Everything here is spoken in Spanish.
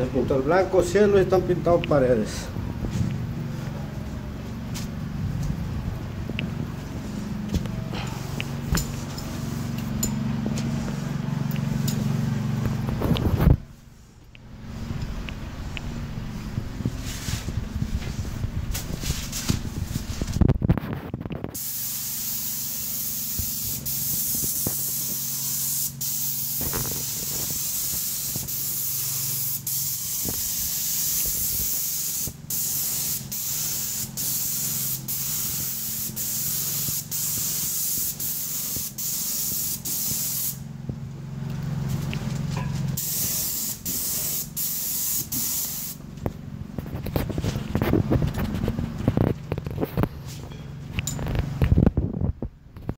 el pintor blanco, cielo están pintados paredes.